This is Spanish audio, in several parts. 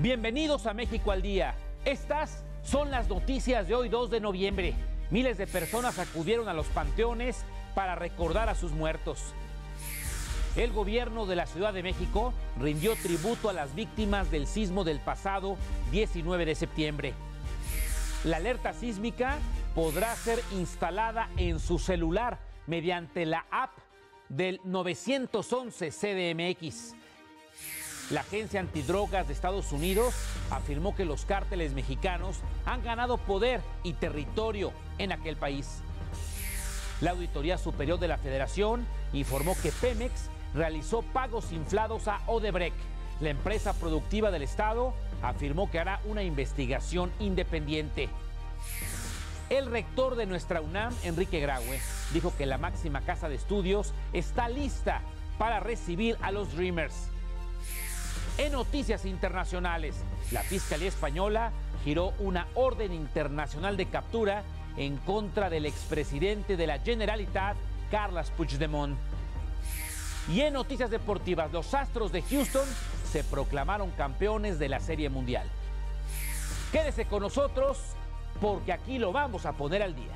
Bienvenidos a México al Día. Estas son las noticias de hoy 2 de noviembre. Miles de personas acudieron a los panteones para recordar a sus muertos. El gobierno de la Ciudad de México rindió tributo a las víctimas del sismo del pasado 19 de septiembre. La alerta sísmica podrá ser instalada en su celular mediante la app del 911 CDMX. La Agencia Antidrogas de Estados Unidos afirmó que los cárteles mexicanos han ganado poder y territorio en aquel país. La Auditoría Superior de la Federación informó que Pemex realizó pagos inflados a Odebrecht. La empresa productiva del Estado afirmó que hará una investigación independiente. El rector de nuestra UNAM, Enrique Graue, dijo que la máxima casa de estudios está lista para recibir a los Dreamers. En noticias internacionales, la Fiscalía Española giró una orden internacional de captura en contra del expresidente de la Generalitat, Carles Puigdemont. Y en noticias deportivas, los Astros de Houston se proclamaron campeones de la Serie Mundial. Quédese con nosotros porque aquí lo vamos a poner al día.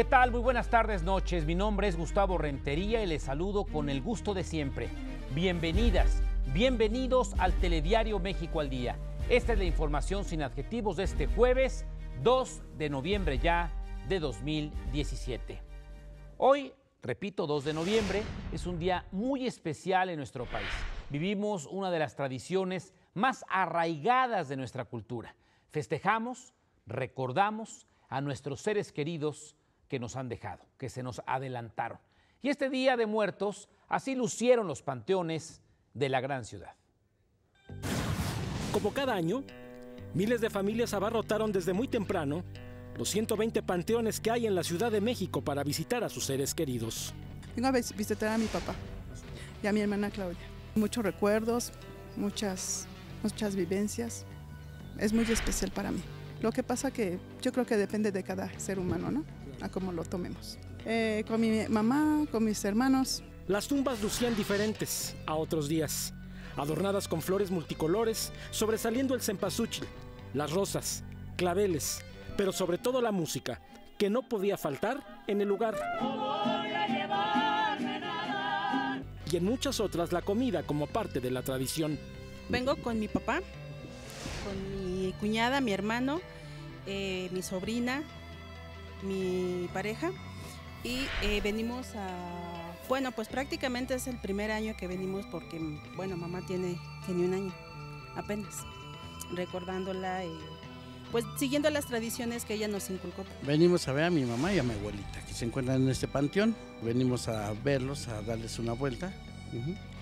¿Qué tal? Muy buenas tardes, noches. Mi nombre es Gustavo Rentería y les saludo con el gusto de siempre. Bienvenidas, bienvenidos al Telediario México al Día. Esta es la información sin adjetivos de este jueves 2 de noviembre ya de 2017. Hoy, repito, 2 de noviembre es un día muy especial en nuestro país. Vivimos una de las tradiciones más arraigadas de nuestra cultura. Festejamos, recordamos a nuestros seres queridos que nos han dejado, que se nos adelantaron. Y este Día de Muertos así lucieron los panteones de la gran ciudad. Como cada año, miles de familias abarrotaron desde muy temprano los 120 panteones que hay en la Ciudad de México para visitar a sus seres queridos. Vengo a visitar a mi papá y a mi hermana Claudia. Muchos recuerdos, muchas, muchas vivencias. Es muy especial para mí. Lo que pasa que yo creo que depende de cada ser humano, ¿no? A cómo lo tomemos. Eh, con mi mamá, con mis hermanos. Las tumbas lucían diferentes a otros días, adornadas con flores multicolores, sobresaliendo el cempasúchil, las rosas, claveles, pero sobre todo la música, que no podía faltar en el lugar. Y en muchas otras la comida como parte de la tradición. Vengo con mi papá, con mi cuñada, mi hermano, eh, mi sobrina, mi pareja y eh, venimos a... Bueno, pues prácticamente es el primer año que venimos porque, bueno, mamá tiene, tiene un año apenas, recordándola y pues siguiendo las tradiciones que ella nos inculcó. Venimos a ver a mi mamá y a mi abuelita que se encuentran en este panteón. Venimos a verlos, a darles una vuelta,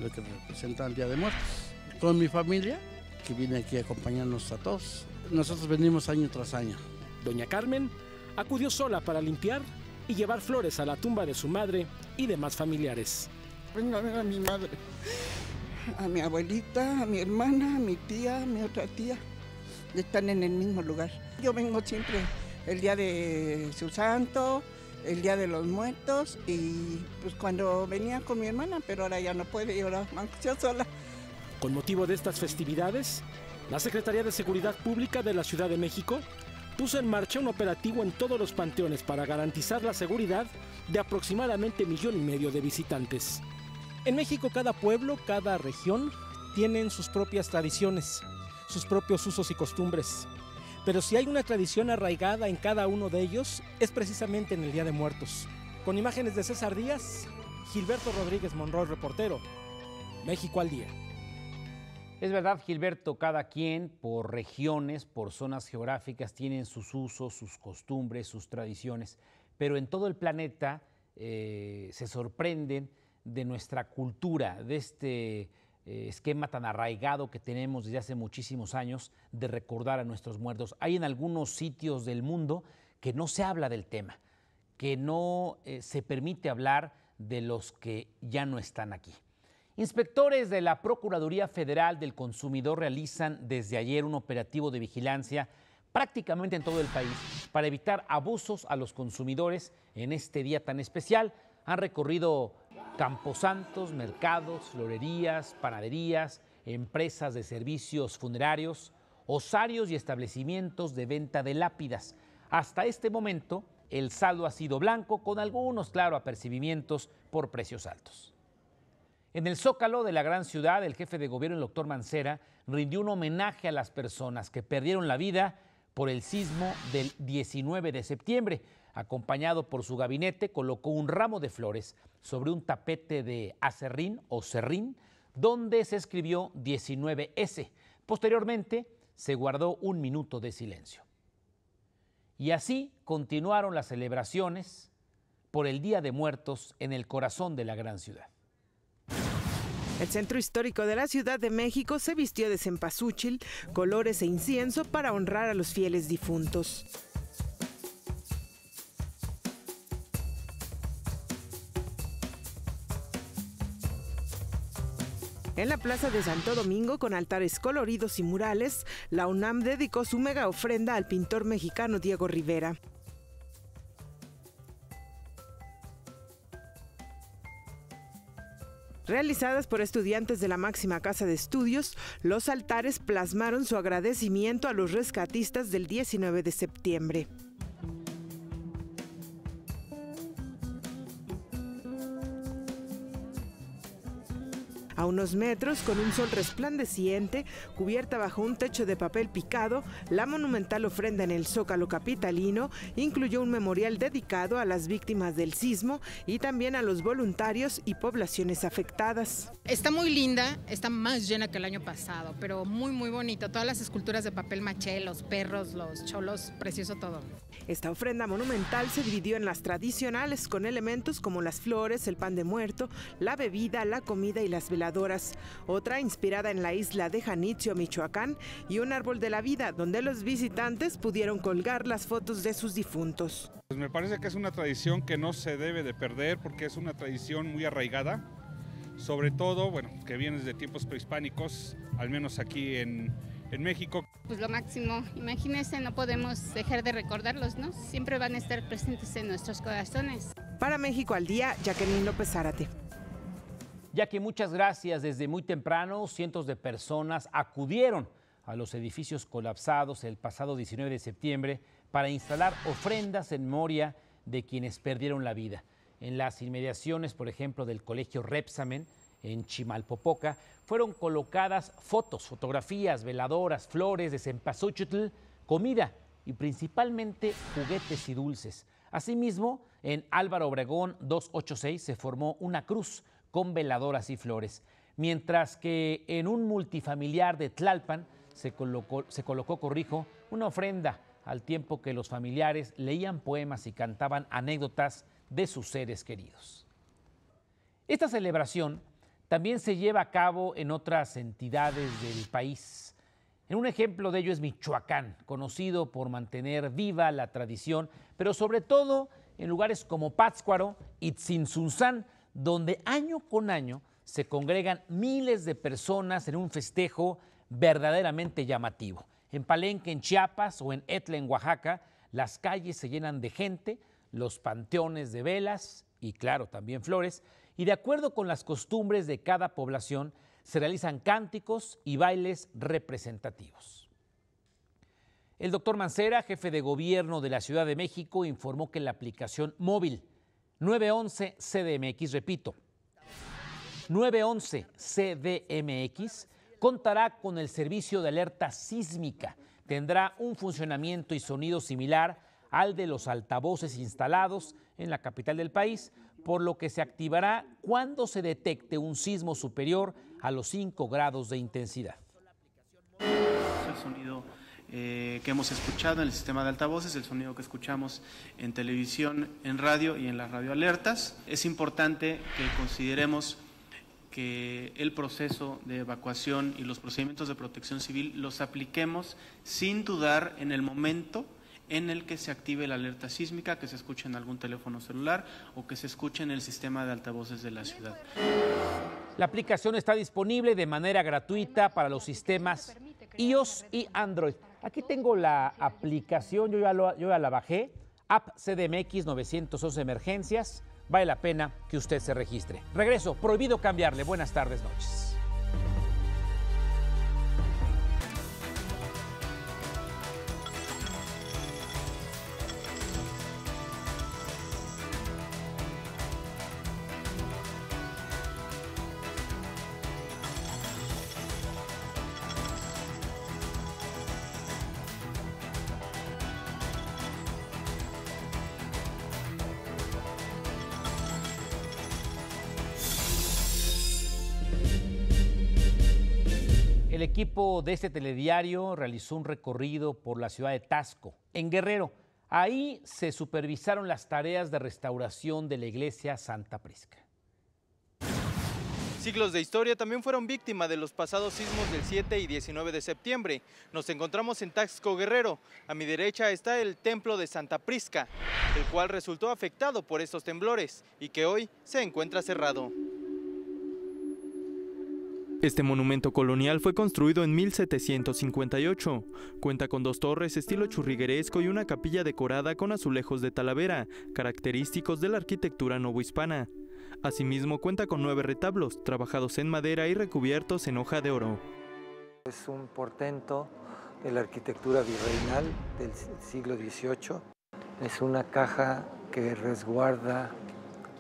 lo que representa el Día de Muertos. Con mi familia, que viene aquí a acompañarnos a todos. Nosotros venimos año tras año. Doña Carmen acudió sola para limpiar y llevar flores a la tumba de su madre y demás familiares. Vengo a ver a mi madre, a mi abuelita, a mi hermana, a mi tía, a mi otra tía. Están en el mismo lugar. Yo vengo siempre el día de su santo, el día de los muertos y pues cuando venía con mi hermana, pero ahora ya no puede y ahora yo sola. Con motivo de estas festividades, la Secretaría de Seguridad Pública de la Ciudad de México puso en marcha un operativo en todos los panteones para garantizar la seguridad de aproximadamente millón y medio de visitantes. En México cada pueblo, cada región tienen sus propias tradiciones, sus propios usos y costumbres. Pero si hay una tradición arraigada en cada uno de ellos, es precisamente en el Día de Muertos. Con imágenes de César Díaz, Gilberto Rodríguez Monroy, reportero. México al día. Es verdad, Gilberto, cada quien por regiones, por zonas geográficas, tienen sus usos, sus costumbres, sus tradiciones, pero en todo el planeta eh, se sorprenden de nuestra cultura, de este eh, esquema tan arraigado que tenemos desde hace muchísimos años de recordar a nuestros muertos. Hay en algunos sitios del mundo que no se habla del tema, que no eh, se permite hablar de los que ya no están aquí. Inspectores de la Procuraduría Federal del Consumidor realizan desde ayer un operativo de vigilancia prácticamente en todo el país para evitar abusos a los consumidores en este día tan especial. Han recorrido Camposantos, mercados, florerías, panaderías, empresas de servicios funerarios, osarios y establecimientos de venta de lápidas. Hasta este momento, el saldo ha sido blanco con algunos, claro, apercibimientos por precios altos. En el zócalo de la gran ciudad, el jefe de gobierno, el doctor Mancera, rindió un homenaje a las personas que perdieron la vida por el sismo del 19 de septiembre. Acompañado por su gabinete, colocó un ramo de flores sobre un tapete de acerrín o serrín, donde se escribió 19S. Posteriormente, se guardó un minuto de silencio. Y así continuaron las celebraciones por el Día de Muertos en el corazón de la gran ciudad. El centro histórico de la Ciudad de México se vistió de cempasúchil, colores e incienso para honrar a los fieles difuntos. En la Plaza de Santo Domingo, con altares coloridos y murales, la UNAM dedicó su mega ofrenda al pintor mexicano Diego Rivera. Realizadas por estudiantes de la máxima casa de estudios, los altares plasmaron su agradecimiento a los rescatistas del 19 de septiembre. Unos metros, con un sol resplandeciente, cubierta bajo un techo de papel picado, la monumental ofrenda en el Zócalo capitalino incluyó un memorial dedicado a las víctimas del sismo y también a los voluntarios y poblaciones afectadas. Está muy linda, está más llena que el año pasado, pero muy, muy bonito. Todas las esculturas de papel maché, los perros, los cholos, precioso todo. Esta ofrenda monumental se dividió en las tradicionales con elementos como las flores, el pan de muerto, la bebida, la comida y las veladoras. Otra inspirada en la isla de Janitzio, Michoacán, y un árbol de la vida donde los visitantes pudieron colgar las fotos de sus difuntos. Pues me parece que es una tradición que no se debe de perder porque es una tradición muy arraigada, sobre todo, bueno, que viene desde tiempos prehispánicos, al menos aquí en, en México. Pues lo máximo, imagínense, no podemos dejar de recordarlos, ¿no? Siempre van a estar presentes en nuestros corazones. Para México al día, Jacqueline López Zárate. Ya que muchas gracias, desde muy temprano cientos de personas acudieron a los edificios colapsados el pasado 19 de septiembre para instalar ofrendas en memoria de quienes perdieron la vida. En las inmediaciones, por ejemplo, del Colegio Repsamen, en Chimalpopoca, fueron colocadas fotos, fotografías, veladoras, flores de cempasúchitl, comida y principalmente juguetes y dulces. Asimismo, en Álvaro Obregón 286 se formó una cruz con veladoras y flores, mientras que en un multifamiliar de Tlalpan se colocó, corrijo, una ofrenda al tiempo que los familiares leían poemas y cantaban anécdotas de sus seres queridos. Esta celebración también se lleva a cabo en otras entidades del país. En un ejemplo de ello es Michoacán, conocido por mantener viva la tradición, pero sobre todo en lugares como Pátzcuaro y Tzintzunzán, donde año con año se congregan miles de personas en un festejo verdaderamente llamativo. En Palenque, en Chiapas o en Etla, en Oaxaca, las calles se llenan de gente, los panteones de velas y claro, también flores, y de acuerdo con las costumbres de cada población, se realizan cánticos y bailes representativos. El doctor Mancera, jefe de gobierno de la Ciudad de México, informó que la aplicación móvil 911 CDMX, repito, 911 CDMX contará con el servicio de alerta sísmica. Tendrá un funcionamiento y sonido similar al de los altavoces instalados en la capital del país, por lo que se activará cuando se detecte un sismo superior a los 5 grados de intensidad. El sonido eh, que hemos escuchado en el sistema de altavoces, el sonido que escuchamos en televisión, en radio y en las radioalertas. Es importante que consideremos que el proceso de evacuación y los procedimientos de protección civil los apliquemos sin dudar en el momento en el que se active la alerta sísmica, que se escuche en algún teléfono celular o que se escuche en el sistema de altavoces de la ciudad. La aplicación está disponible de manera gratuita para los sistemas iOS y Android. Aquí tengo la aplicación, yo ya, la bajé, App CDMX 911 Emergencias, Vale la pena que usted se registre. Regreso, prohibido cambiarle. Buenas tardes, noches. De este telediario realizó un recorrido por la ciudad de Tasco, en Guerrero. Ahí se supervisaron las tareas de restauración de la iglesia Santa Prisca. Siglos de historia también fueron víctimas de los pasados sismos del 7 y 19 de septiembre. Nos encontramos en Taxco Guerrero. A mi derecha está el templo de Santa Prisca, el cual resultó afectado por estos temblores y que hoy se encuentra cerrado. Este monumento colonial fue construido en 1758. Cuenta con dos torres estilo churrigueresco y una capilla decorada con azulejos de talavera, característicos de la arquitectura novohispana. Asimismo cuenta con nueve retablos, trabajados en madera y recubiertos en hoja de oro. Es un portento de la arquitectura virreinal del siglo XVIII. Es una caja que resguarda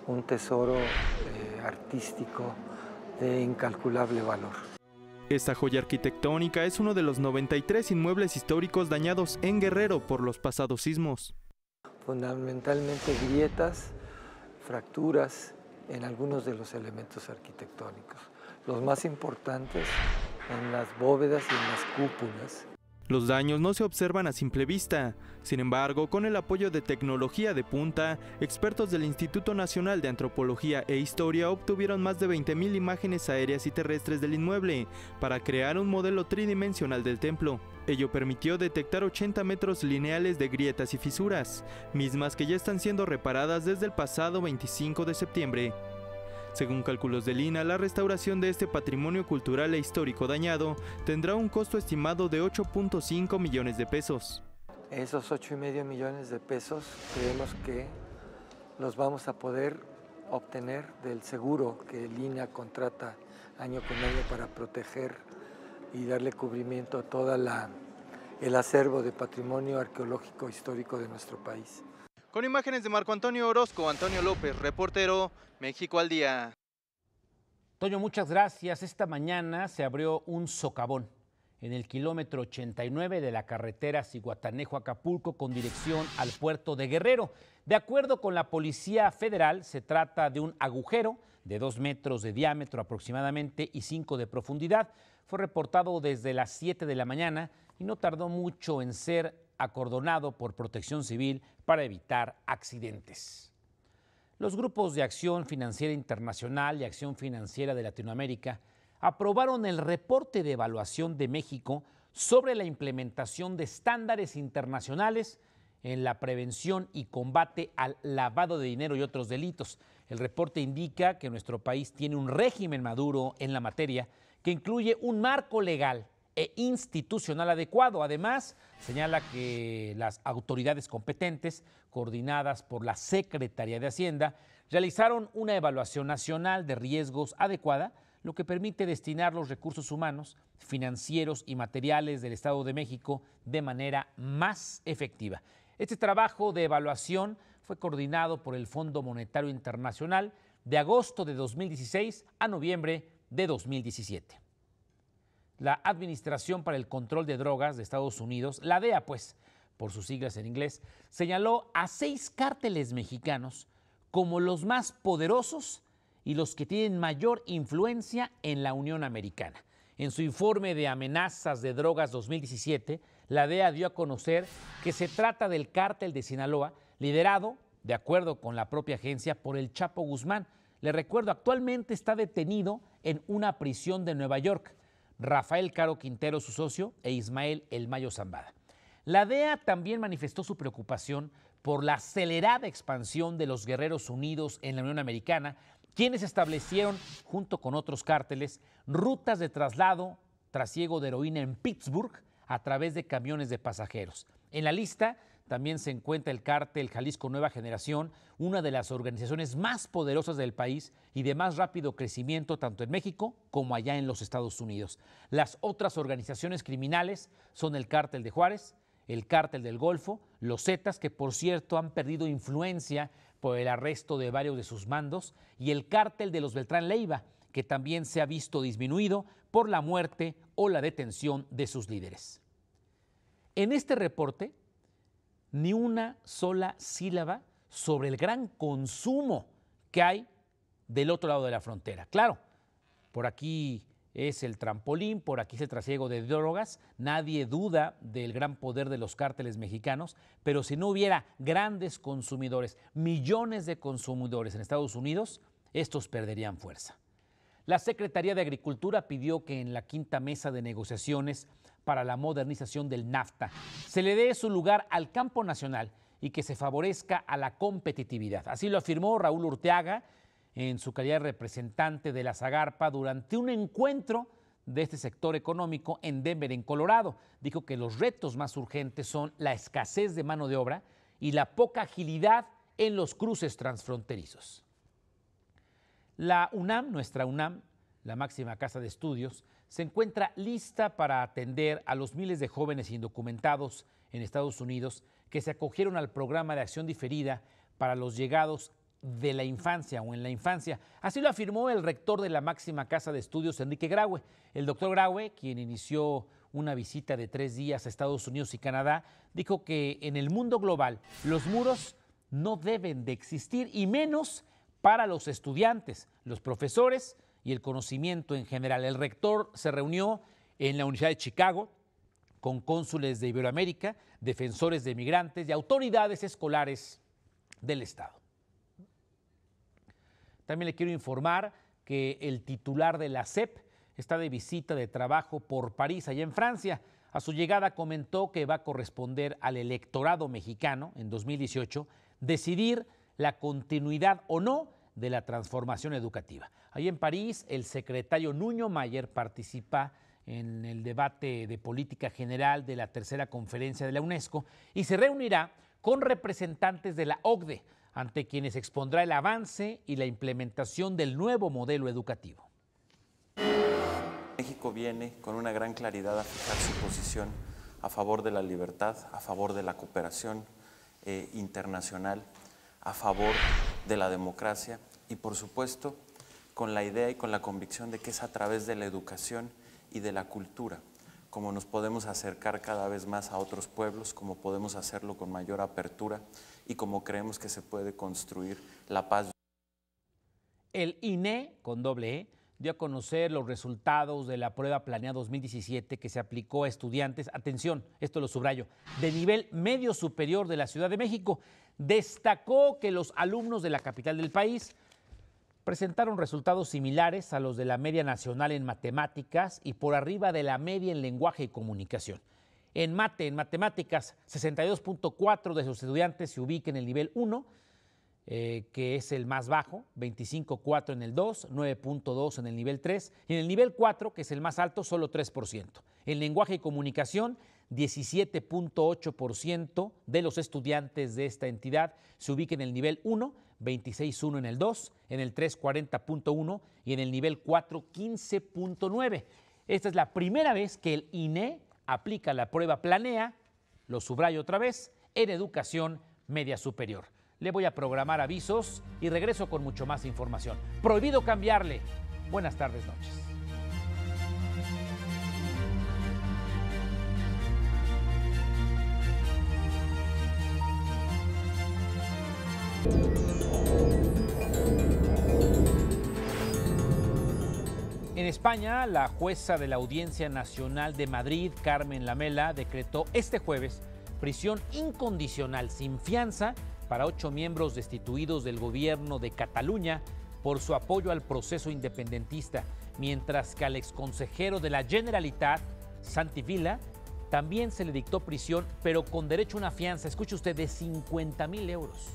un tesoro eh, artístico de incalculable valor. Esta joya arquitectónica es uno de los 93 inmuebles históricos dañados en Guerrero por los pasados sismos. Fundamentalmente grietas, fracturas en algunos de los elementos arquitectónicos. Los más importantes en las bóvedas y en las cúpulas. Los daños no se observan a simple vista. Sin embargo, con el apoyo de tecnología de punta, expertos del Instituto Nacional de Antropología e Historia obtuvieron más de 20.000 imágenes aéreas y terrestres del inmueble para crear un modelo tridimensional del templo. Ello permitió detectar 80 metros lineales de grietas y fisuras, mismas que ya están siendo reparadas desde el pasado 25 de septiembre. Según cálculos de Lina, la restauración de este patrimonio cultural e histórico dañado tendrá un costo estimado de 8.5 millones de pesos. Esos 8,5 millones de pesos creemos que los vamos a poder obtener del seguro que Lina contrata año con año para proteger y darle cubrimiento a todo el acervo de patrimonio arqueológico histórico de nuestro país. Con imágenes de Marco Antonio Orozco, Antonio López, reportero, México al día. Toño, muchas gracias. Esta mañana se abrió un socavón en el kilómetro 89 de la carretera Ciguatanejo-Acapulco con dirección al puerto de Guerrero. De acuerdo con la Policía Federal, se trata de un agujero de dos metros de diámetro aproximadamente y cinco de profundidad. Fue reportado desde las 7 de la mañana y no tardó mucho en ser acordonado por protección civil para evitar accidentes. Los grupos de Acción Financiera Internacional y Acción Financiera de Latinoamérica aprobaron el reporte de evaluación de México sobre la implementación de estándares internacionales en la prevención y combate al lavado de dinero y otros delitos. El reporte indica que nuestro país tiene un régimen maduro en la materia que incluye un marco legal e institucional adecuado. Además, señala que las autoridades competentes, coordinadas por la Secretaría de Hacienda, realizaron una evaluación nacional de riesgos adecuada, lo que permite destinar los recursos humanos, financieros y materiales del Estado de México de manera más efectiva. Este trabajo de evaluación fue coordinado por el Fondo Monetario Internacional de agosto de 2016 a noviembre de 2017 la Administración para el Control de Drogas de Estados Unidos, la DEA, pues, por sus siglas en inglés, señaló a seis cárteles mexicanos como los más poderosos y los que tienen mayor influencia en la Unión Americana. En su informe de amenazas de drogas 2017, la DEA dio a conocer que se trata del cártel de Sinaloa, liderado, de acuerdo con la propia agencia, por el Chapo Guzmán. Le recuerdo, actualmente está detenido en una prisión de Nueva York. Rafael Caro Quintero, su socio, e Ismael El Mayo Zambada. La DEA también manifestó su preocupación por la acelerada expansión de los Guerreros Unidos en la Unión Americana, quienes establecieron, junto con otros cárteles, rutas de traslado trasiego de heroína en Pittsburgh a través de camiones de pasajeros. En la lista también se encuentra el cártel Jalisco Nueva Generación, una de las organizaciones más poderosas del país y de más rápido crecimiento tanto en México como allá en los Estados Unidos. Las otras organizaciones criminales son el cártel de Juárez, el cártel del Golfo, los Zetas, que por cierto han perdido influencia por el arresto de varios de sus mandos, y el cártel de los Beltrán Leiva, que también se ha visto disminuido por la muerte o la detención de sus líderes. En este reporte, ni una sola sílaba sobre el gran consumo que hay del otro lado de la frontera. Claro, por aquí es el trampolín, por aquí es el trasiego de drogas, nadie duda del gran poder de los cárteles mexicanos, pero si no hubiera grandes consumidores, millones de consumidores en Estados Unidos, estos perderían fuerza. La Secretaría de Agricultura pidió que en la quinta mesa de negociaciones para la modernización del NAFTA se le dé su lugar al campo nacional y que se favorezca a la competitividad. Así lo afirmó Raúl Urteaga en su calidad de representante de la Zagarpa durante un encuentro de este sector económico en Denver, en Colorado. Dijo que los retos más urgentes son la escasez de mano de obra y la poca agilidad en los cruces transfronterizos. La UNAM, nuestra UNAM, la máxima casa de estudios, se encuentra lista para atender a los miles de jóvenes indocumentados en Estados Unidos que se acogieron al programa de acción diferida para los llegados de la infancia o en la infancia. Así lo afirmó el rector de la máxima casa de estudios, Enrique Graue. El doctor Graue, quien inició una visita de tres días a Estados Unidos y Canadá, dijo que en el mundo global los muros no deben de existir y menos para los estudiantes, los profesores y el conocimiento en general. El rector se reunió en la Universidad de Chicago con cónsules de Iberoamérica, defensores de migrantes y autoridades escolares del Estado. También le quiero informar que el titular de la CEP está de visita de trabajo por París, allá en Francia. A su llegada comentó que va a corresponder al electorado mexicano en 2018 decidir la continuidad o no de la transformación educativa. Ahí en París, el secretario Nuño Mayer participa en el debate de política general de la tercera conferencia de la UNESCO y se reunirá con representantes de la OCDE, ante quienes expondrá el avance y la implementación del nuevo modelo educativo. México viene con una gran claridad a fijar su posición a favor de la libertad, a favor de la cooperación eh, internacional, a favor de la democracia y por supuesto con la idea y con la convicción de que es a través de la educación y de la cultura como nos podemos acercar cada vez más a otros pueblos, como podemos hacerlo con mayor apertura y como creemos que se puede construir la paz. El INE, con doble E, dio a conocer los resultados de la prueba planeada 2017 que se aplicó a estudiantes, atención, esto lo subrayo, de nivel medio superior de la Ciudad de México. Destacó que los alumnos de la capital del país presentaron resultados similares a los de la media nacional en matemáticas y por arriba de la media en lenguaje y comunicación. En mate, en matemáticas, 62.4 de sus estudiantes se ubican en el nivel 1, eh, que es el más bajo, 25.4 en el 2, 9.2 en el nivel 3, y en el nivel 4, que es el más alto, solo 3%. En lenguaje y comunicación, 17.8% de los estudiantes de esta entidad se ubican en el nivel 1, 26.1 en el 2, en el 3 40.1 y en el nivel 4 15.9. Esta es la primera vez que el INE aplica la prueba Planea, lo subrayo otra vez, en educación media superior. Le voy a programar avisos y regreso con mucho más información. Prohibido cambiarle. Buenas tardes, noches. España, la jueza de la Audiencia Nacional de Madrid, Carmen Lamela, decretó este jueves prisión incondicional sin fianza para ocho miembros destituidos del gobierno de Cataluña por su apoyo al proceso independentista, mientras que al exconsejero de la Generalitat, Santi Vila, también se le dictó prisión, pero con derecho a una fianza, escuche usted, de 50 mil euros.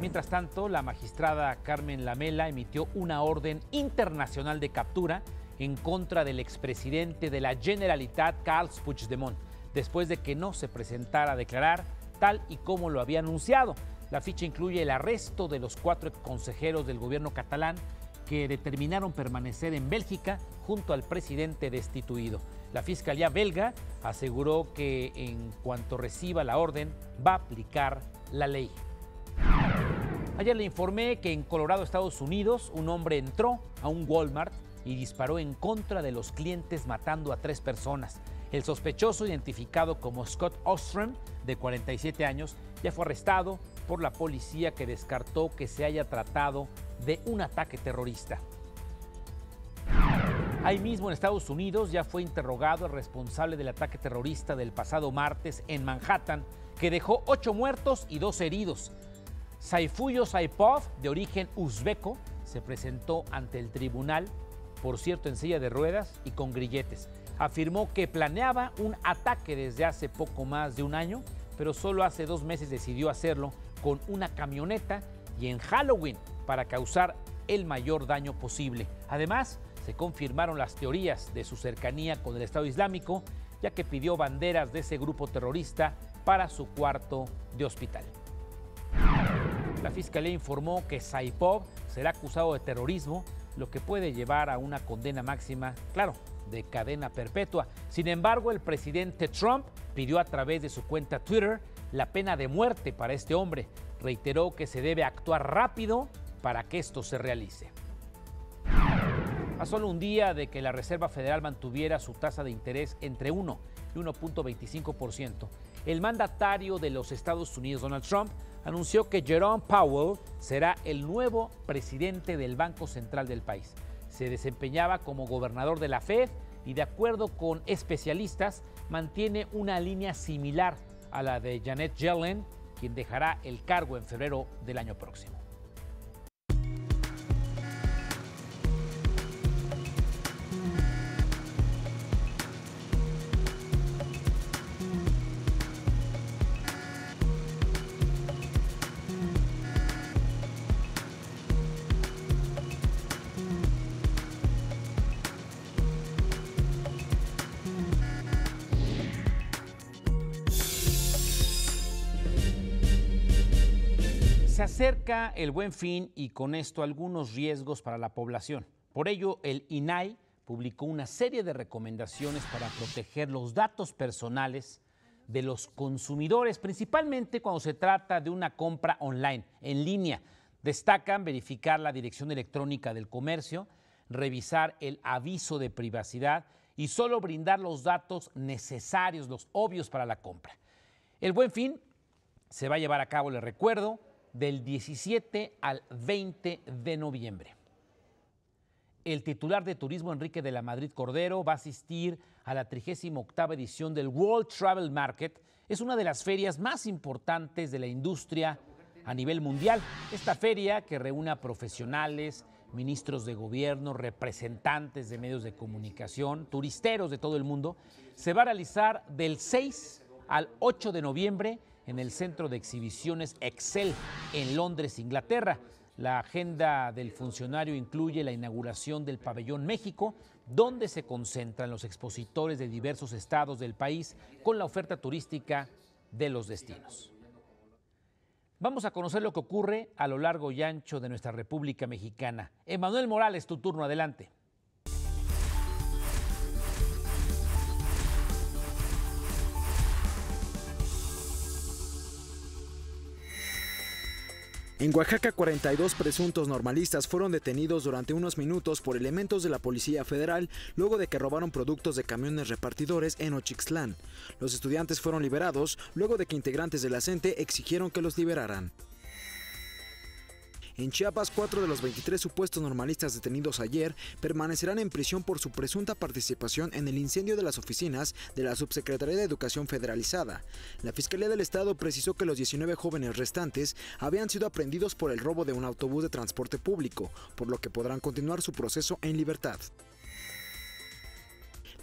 Mientras tanto, la magistrada Carmen Lamela emitió una orden internacional de captura en contra del expresidente de la Generalitat, Carles Puigdemont. después de que no se presentara a declarar tal y como lo había anunciado. La ficha incluye el arresto de los cuatro consejeros del gobierno catalán que determinaron permanecer en Bélgica junto al presidente destituido. La Fiscalía belga aseguró que en cuanto reciba la orden va a aplicar la ley. Ayer le informé que en Colorado, Estados Unidos, un hombre entró a un Walmart y disparó en contra de los clientes matando a tres personas. El sospechoso, identificado como Scott Ostrom, de 47 años, ya fue arrestado por la policía que descartó que se haya tratado de un ataque terrorista. Ahí mismo en Estados Unidos ya fue interrogado el responsable del ataque terrorista del pasado martes en Manhattan, que dejó ocho muertos y dos heridos. Saifuyo Saipov, de origen uzbeco, se presentó ante el tribunal, por cierto en silla de ruedas y con grilletes. Afirmó que planeaba un ataque desde hace poco más de un año, pero solo hace dos meses decidió hacerlo con una camioneta y en Halloween para causar el mayor daño posible. Además, se confirmaron las teorías de su cercanía con el Estado Islámico, ya que pidió banderas de ese grupo terrorista para su cuarto de hospital. La fiscalía informó que Saipov será acusado de terrorismo, lo que puede llevar a una condena máxima, claro, de cadena perpetua. Sin embargo, el presidente Trump pidió a través de su cuenta Twitter la pena de muerte para este hombre. Reiteró que se debe actuar rápido para que esto se realice. A solo un día de que la Reserva Federal mantuviera su tasa de interés entre 1 y 1.25%, el mandatario de los Estados Unidos, Donald Trump, anunció que Jerome Powell será el nuevo presidente del Banco Central del país. Se desempeñaba como gobernador de la Fed y de acuerdo con especialistas mantiene una línea similar a la de Janet Yellen, quien dejará el cargo en febrero del año próximo. Se acerca el buen fin y con esto algunos riesgos para la población. Por ello, el INAI publicó una serie de recomendaciones para proteger los datos personales de los consumidores, principalmente cuando se trata de una compra online, en línea. Destacan verificar la dirección electrónica del comercio, revisar el aviso de privacidad y solo brindar los datos necesarios, los obvios para la compra. El buen fin se va a llevar a cabo, les recuerdo, del 17 al 20 de noviembre. El titular de turismo Enrique de la Madrid Cordero va a asistir a la 38 edición del World Travel Market. Es una de las ferias más importantes de la industria a nivel mundial. Esta feria que reúne a profesionales, ministros de gobierno, representantes de medios de comunicación, turisteros de todo el mundo, se va a realizar del 6 al 8 de noviembre en el Centro de Exhibiciones Excel en Londres, Inglaterra. La agenda del funcionario incluye la inauguración del Pabellón México, donde se concentran los expositores de diversos estados del país con la oferta turística de los destinos. Vamos a conocer lo que ocurre a lo largo y ancho de nuestra República Mexicana. Emanuel Morales, tu turno, adelante. En Oaxaca, 42 presuntos normalistas fueron detenidos durante unos minutos por elementos de la Policía Federal luego de que robaron productos de camiones repartidores en Ochixtlán. Los estudiantes fueron liberados luego de que integrantes de la exigieron que los liberaran. En Chiapas, cuatro de los 23 supuestos normalistas detenidos ayer permanecerán en prisión por su presunta participación en el incendio de las oficinas de la Subsecretaría de Educación Federalizada. La Fiscalía del Estado precisó que los 19 jóvenes restantes habían sido aprendidos por el robo de un autobús de transporte público, por lo que podrán continuar su proceso en libertad.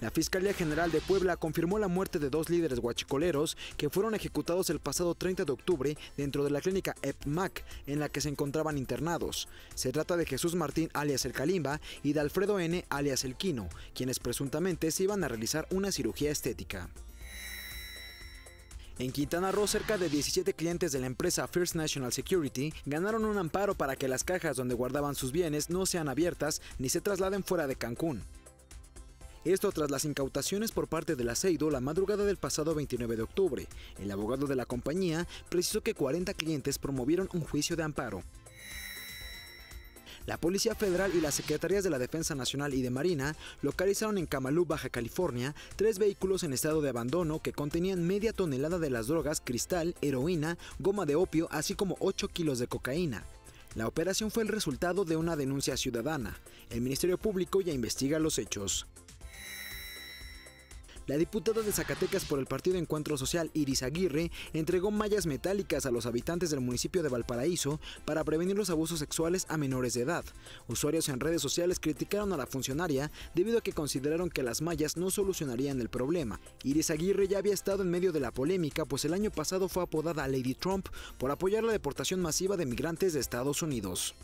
La Fiscalía General de Puebla confirmó la muerte de dos líderes guachicoleros que fueron ejecutados el pasado 30 de octubre dentro de la clínica EPMAC en la que se encontraban internados. Se trata de Jesús Martín alias El Calimba y de Alfredo N alias El Quino, quienes presuntamente se iban a realizar una cirugía estética. En Quintana Roo, cerca de 17 clientes de la empresa First National Security ganaron un amparo para que las cajas donde guardaban sus bienes no sean abiertas ni se trasladen fuera de Cancún. Esto tras las incautaciones por parte del aceido la madrugada del pasado 29 de octubre. El abogado de la compañía precisó que 40 clientes promovieron un juicio de amparo. La Policía Federal y las Secretarías de la Defensa Nacional y de Marina localizaron en Camalú, Baja California, tres vehículos en estado de abandono que contenían media tonelada de las drogas cristal, heroína, goma de opio, así como 8 kilos de cocaína. La operación fue el resultado de una denuncia ciudadana. El Ministerio Público ya investiga los hechos. La diputada de Zacatecas por el Partido Encuentro Social, Iris Aguirre, entregó mallas metálicas a los habitantes del municipio de Valparaíso para prevenir los abusos sexuales a menores de edad. Usuarios en redes sociales criticaron a la funcionaria debido a que consideraron que las mallas no solucionarían el problema. Iris Aguirre ya había estado en medio de la polémica, pues el año pasado fue apodada Lady Trump por apoyar la deportación masiva de migrantes de Estados Unidos.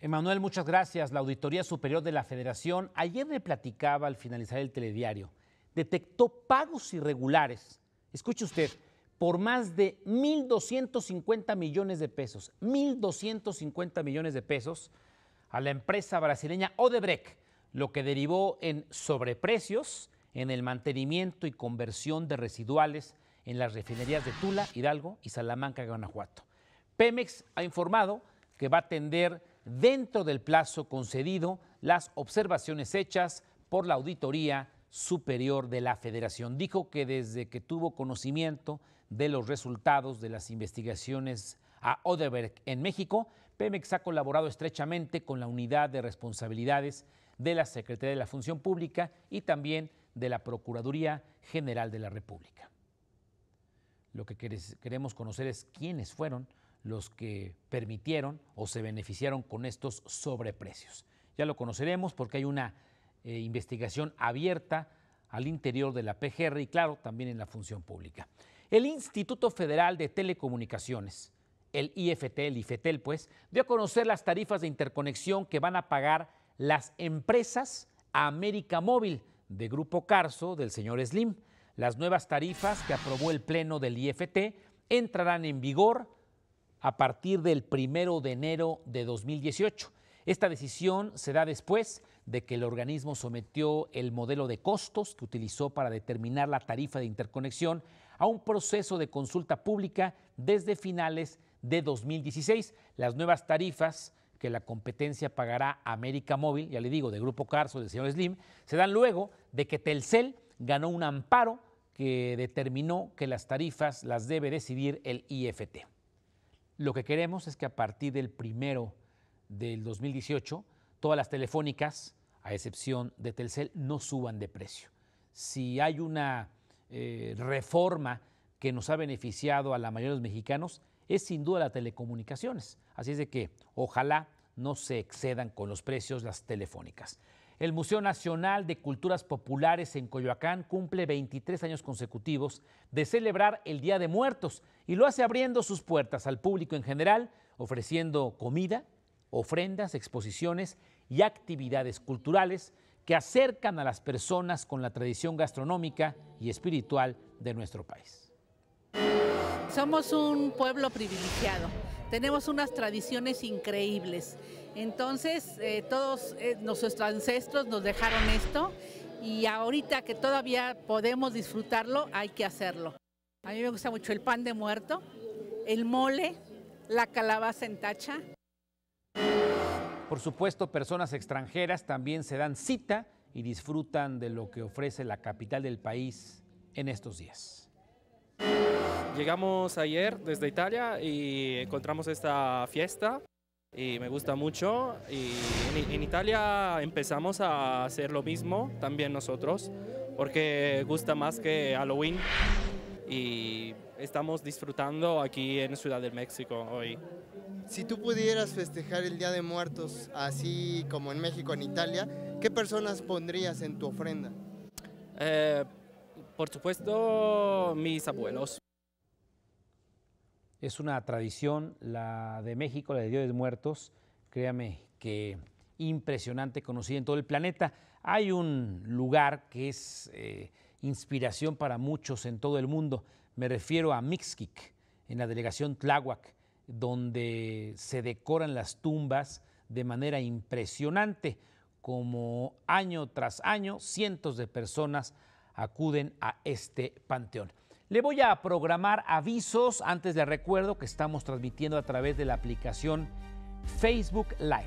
Emanuel, muchas gracias. La Auditoría Superior de la Federación ayer me platicaba al finalizar el telediario. Detectó pagos irregulares. Escuche usted, por más de 1.250 millones de pesos. 1.250 millones de pesos a la empresa brasileña Odebrecht, lo que derivó en sobreprecios en el mantenimiento y conversión de residuales en las refinerías de Tula, Hidalgo y Salamanca, Guanajuato. Pemex ha informado que va a atender dentro del plazo concedido las observaciones hechas por la Auditoría Superior de la Federación. Dijo que desde que tuvo conocimiento de los resultados de las investigaciones a Odebrecht en México, Pemex ha colaborado estrechamente con la Unidad de Responsabilidades de la Secretaría de la Función Pública y también de la Procuraduría General de la República. Lo que queremos conocer es quiénes fueron los que permitieron o se beneficiaron con estos sobreprecios. Ya lo conoceremos porque hay una eh, investigación abierta al interior de la PGR y claro, también en la función pública. El Instituto Federal de Telecomunicaciones, el IFT, el IFETEL pues, dio a conocer las tarifas de interconexión que van a pagar las empresas América Móvil de Grupo Carso del señor Slim. Las nuevas tarifas que aprobó el Pleno del IFT entrarán en vigor a partir del primero de enero de 2018. Esta decisión se da después de que el organismo sometió el modelo de costos que utilizó para determinar la tarifa de interconexión a un proceso de consulta pública desde finales de 2016. Las nuevas tarifas que la competencia pagará a América Móvil, ya le digo, de Grupo Carso, del señor Slim, se dan luego de que Telcel ganó un amparo que determinó que las tarifas las debe decidir el IFT. Lo que queremos es que a partir del primero del 2018, todas las telefónicas, a excepción de Telcel, no suban de precio. Si hay una eh, reforma que nos ha beneficiado a la mayoría de los mexicanos, es sin duda las telecomunicaciones. Así es de que ojalá no se excedan con los precios las telefónicas. El Museo Nacional de Culturas Populares en Coyoacán cumple 23 años consecutivos de celebrar el Día de Muertos y lo hace abriendo sus puertas al público en general, ofreciendo comida, ofrendas, exposiciones y actividades culturales que acercan a las personas con la tradición gastronómica y espiritual de nuestro país. Somos un pueblo privilegiado, tenemos unas tradiciones increíbles entonces, eh, todos eh, nuestros ancestros nos dejaron esto y ahorita que todavía podemos disfrutarlo, hay que hacerlo. A mí me gusta mucho el pan de muerto, el mole, la calabaza en tacha. Por supuesto, personas extranjeras también se dan cita y disfrutan de lo que ofrece la capital del país en estos días. Llegamos ayer desde Italia y encontramos esta fiesta y me gusta mucho. Y en, Italia empezamos a hacer lo mismo también nosotros, porque gusta más que Halloween y estamos disfrutando aquí en Ciudad de México hoy. Si tú pudieras festejar el Día de Muertos así como en México, en Italia, ¿qué personas pondrías en tu ofrenda? Eh, por supuesto, mis abuelos. Es una tradición, la de México, la de Día de Muertos, créame que impresionante, conocida en todo el planeta. Hay un lugar que es eh, inspiración para muchos en todo el mundo. Me refiero a Mixquic, en la delegación Tláhuac, donde se decoran las tumbas de manera impresionante. Como año tras año, cientos de personas acuden a este panteón. Le voy a programar avisos. Antes le recuerdo que estamos transmitiendo a través de la aplicación Facebook Live.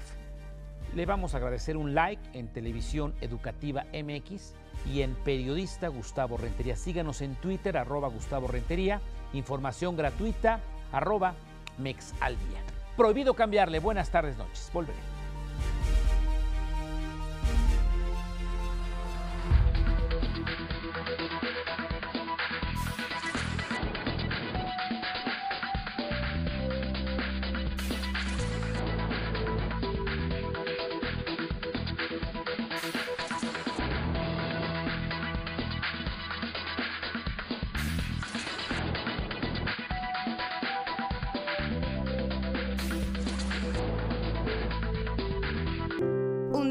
Le vamos a agradecer un like en Televisión Educativa MX y en Periodista Gustavo Rentería. Síganos en Twitter, arroba Gustavo Rentería. Información gratuita, arroba Mexaldía. Prohibido cambiarle. Buenas tardes, noches. Volveré.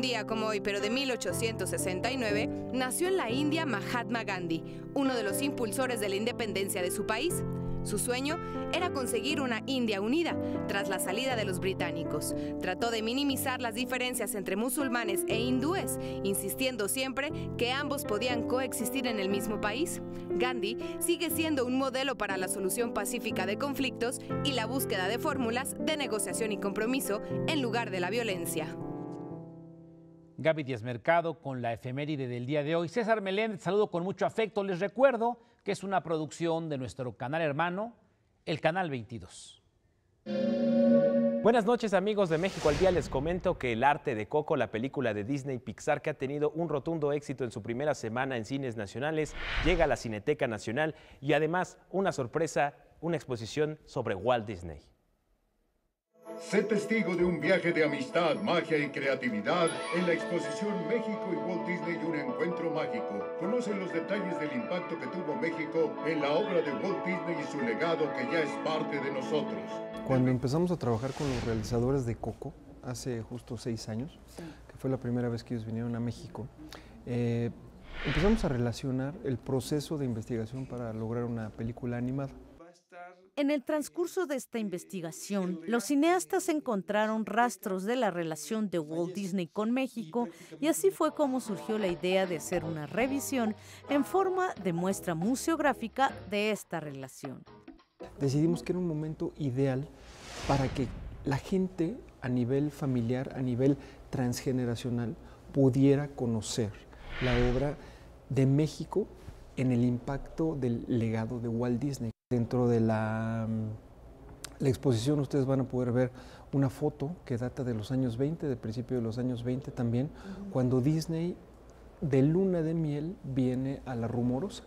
Un día como hoy, pero de 1869, nació en la India Mahatma Gandhi, uno de los impulsores de la independencia de su país. Su sueño era conseguir una India unida tras la salida de los británicos. Trató de minimizar las diferencias entre musulmanes e hindúes, insistiendo siempre que ambos podían coexistir en el mismo país. Gandhi sigue siendo un modelo para la solución pacífica de conflictos y la búsqueda de fórmulas de negociación y compromiso en lugar de la violencia. Gaby Díaz Mercado con la efeméride del día de hoy. César Meléndez, saludo con mucho afecto. Les recuerdo que es una producción de nuestro canal hermano, el Canal 22. Buenas noches amigos de México al día, les comento que El arte de Coco, la película de Disney Pixar que ha tenido un rotundo éxito en su primera semana en cines nacionales, llega a la Cineteca Nacional y además una sorpresa, una exposición sobre Walt Disney. Sé testigo de un viaje de amistad, magia y creatividad en la exposición México y Walt Disney un encuentro mágico. Conoce los detalles del impacto que tuvo México en la obra de Walt Disney y su legado que ya es parte de nosotros. Cuando empezamos a trabajar con los realizadores de Coco, hace justo seis años, que fue la primera vez que ellos vinieron a México, eh, empezamos a relacionar el proceso de investigación para lograr una película animada. En el transcurso de esta investigación, los cineastas encontraron rastros de la relación de Walt Disney con México y así fue como surgió la idea de hacer una revisión en forma de muestra museográfica de esta relación. Decidimos que era un momento ideal para que la gente a nivel familiar, a nivel transgeneracional, pudiera conocer la obra de México en el impacto del legado de Walt Disney. Dentro de la, la, exposición ustedes van a poder ver una foto que data de los años 20, del principio de los años 20 también, uh -huh. cuando Disney de luna de miel viene a la Rumorosa.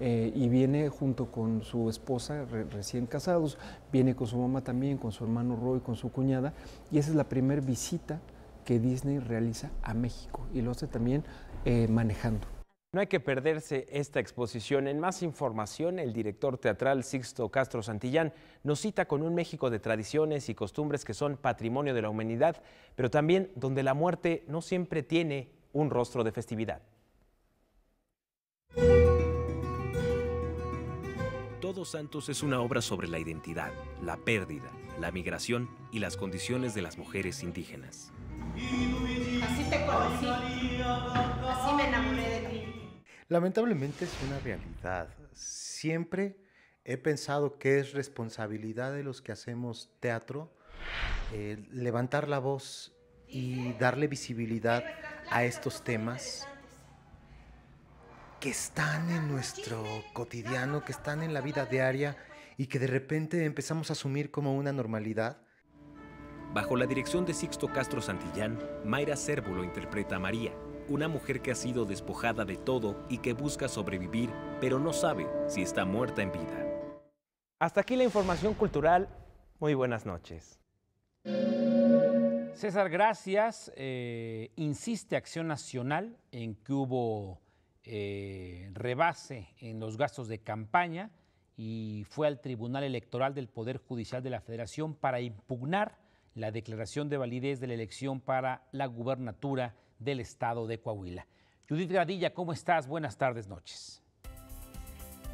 Eh, y viene junto con su esposa re, recién casados, viene con su mamá también, con su hermano Roy, con su cuñada, y esa es la primera visita que Disney realiza a México y lo hace también eh, manejando. No hay que perderse esta exposición. En más información, el director teatral Sixto Castro Santillán nos cita con un México de tradiciones y costumbres que son patrimonio de la humanidad, pero también donde la muerte no siempre tiene un rostro de festividad. Todos Santos es una obra sobre la identidad, la pérdida, la migración y las condiciones de las mujeres indígenas. Así te conocí, así me enamoré. Lamentablemente es una realidad. Siempre he pensado que es responsabilidad de los que hacemos teatro eh, levantar la voz y darle visibilidad a estos temas que están en nuestro cotidiano, que están en la vida diaria y que de repente empezamos a asumir como una normalidad. Bajo la dirección de Sixto Castro Santillán, Mayra Cérvulo interpreta a María, una mujer que ha sido despojada de todo y que busca sobrevivir, pero no sabe si está muerta en vida. Hasta aquí la información cultural. Muy buenas noches. César, gracias. Eh, insiste Acción Nacional en que hubo eh, rebase en los gastos de campaña y fue al Tribunal Electoral del Poder Judicial de la Federación para impugnar la declaración de validez de la elección para la gubernatura del estado de Coahuila. Judith Gradilla, ¿cómo estás? Buenas tardes, noches.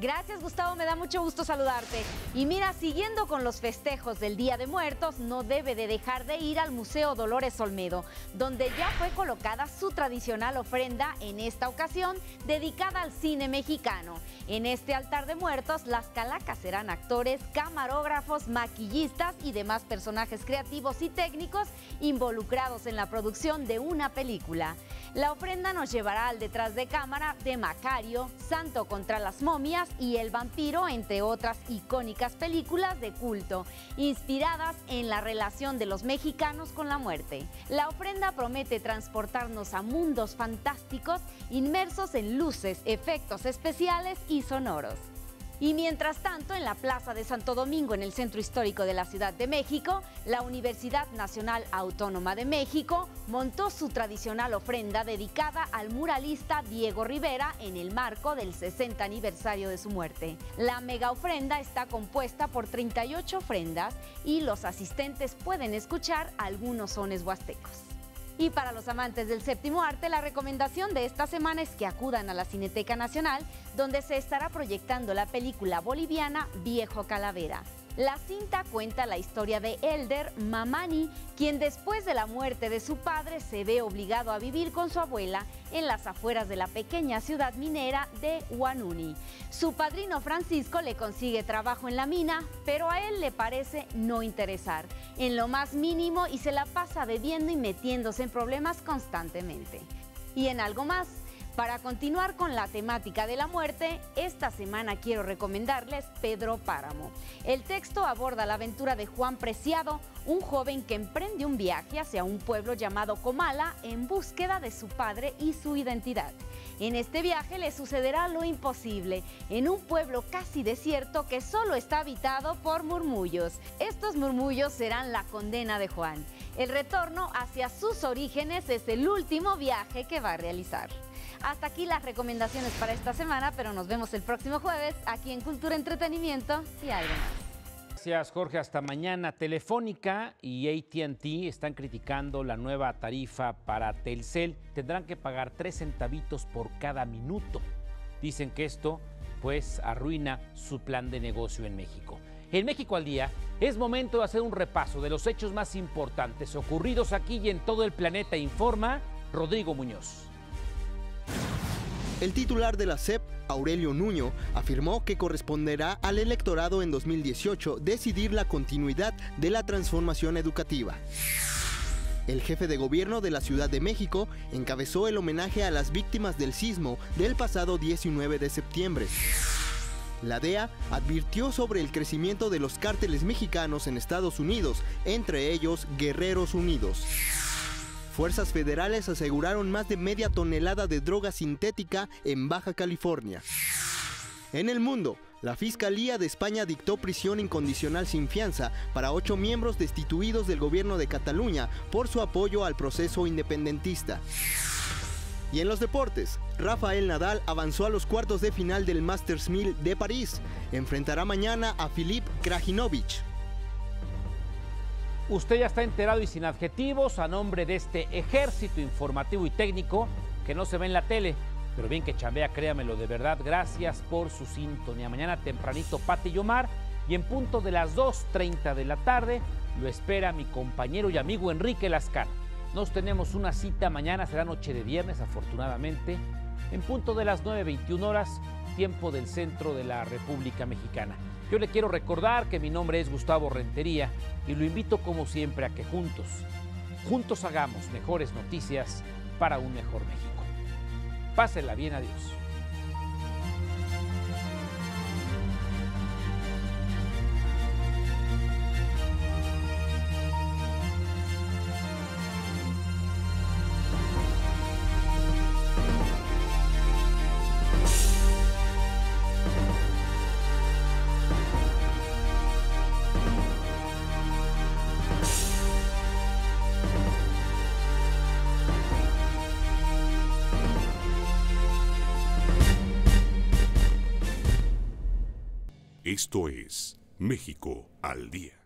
Gracias Gustavo, me da mucho gusto saludarte. Y mira, siguiendo con los festejos del Día de Muertos, no debe de dejar de ir al Museo Dolores Olmedo, donde ya fue colocada su tradicional ofrenda, en esta ocasión dedicada al cine mexicano. En este altar de muertos, las calacas serán actores, camarógrafos, maquillistas y demás personajes creativos y técnicos involucrados en la producción de una película. La ofrenda nos llevará al detrás de cámara de Macario, Santo contra las momias y El vampiro, entre otras icónicas películas de culto, inspiradas en la relación de los mexicanos con la muerte. La ofrenda promete transportarnos a mundos fantásticos inmersos en luces, efectos especiales y sonoros. Y mientras tanto, en la Plaza de Santo Domingo, en el centro histórico de la Ciudad de México, la Universidad Nacional Autónoma de México montó su tradicional ofrenda dedicada al muralista Diego Rivera en el marco del 60 aniversario de su muerte. La mega ofrenda está compuesta por 38 ofrendas y los asistentes pueden escuchar algunos sones huastecos. Y para los amantes del séptimo arte, la recomendación de esta semana es que acudan a la Cineteca Nacional, donde se estará proyectando la película boliviana Viejo Calavera. La cinta cuenta la historia de Elder Mamani, quien después de la muerte de su padre se ve obligado a vivir con su abuela en las afueras de la pequeña ciudad minera de Huanuni. Su padrino Francisco le consigue trabajo en la mina, pero a él le parece no interesar en lo más mínimo y se la pasa bebiendo y metiéndose en problemas constantemente. Y en algo más, para continuar con la temática de la muerte, esta semana quiero recomendarles Pedro Páramo. El texto aborda la aventura de Juan Preciado, un joven que emprende un viaje hacia un pueblo llamado Comala en búsqueda de su padre y su identidad. En este viaje le sucederá lo imposible, en un pueblo casi desierto que solo está habitado por murmullos. Estos murmullos serán la condena de Juan. El retorno hacia sus orígenes es el último viaje que va a realizar. Hasta aquí las recomendaciones para esta semana, pero nos vemos el próximo jueves aquí en Cultura, Entretenimiento y algo más. Gracias Jorge, hasta mañana. Telefónica y ATT están criticando la nueva tarifa para Telcel. Tendrán que pagar tres centavitos por cada minuto. Dicen que esto pues arruina su plan de negocio en México. En México al día es momento de hacer un repaso de los hechos más importantes ocurridos aquí y en todo el planeta, informa Rodrigo Muñoz. El titular de la CEP, Aurelio Nuño, afirmó que corresponderá al electorado en 2018 decidir la continuidad de la transformación educativa. El jefe de gobierno de la Ciudad de México encabezó el homenaje a las víctimas del sismo del pasado 19 de septiembre. La DEA advirtió sobre el crecimiento de los cárteles mexicanos en Estados Unidos, entre ellos Guerreros Unidos. Fuerzas federales aseguraron más de media tonelada de droga sintética en Baja California. En el mundo, la Fiscalía de España dictó prisión incondicional sin fianza para ocho miembros destituidos del gobierno de Cataluña por su apoyo al proceso independentista. Y en los deportes, Rafael Nadal avanzó a los cuartos de final del Masters 1000 de París. Enfrentará mañana a Filip Krajinovic. Usted ya está enterado y sin adjetivos a nombre de este ejército informativo y técnico que no se ve en la tele, pero bien que chambea, créamelo, de verdad, gracias por su sintonía. Mañana tempranito Pati y Omar y en punto de las 2.30 de la tarde lo espera mi compañero y amigo Enrique Lascano. Nos tenemos una cita mañana, será noche de viernes afortunadamente, en punto de las 9.21 horas, tiempo del centro de la República Mexicana. Yo le quiero recordar que mi nombre es Gustavo Rentería y lo invito como siempre a que juntos, juntos hagamos mejores noticias para un mejor México. Pásenla bien, adiós. México al día.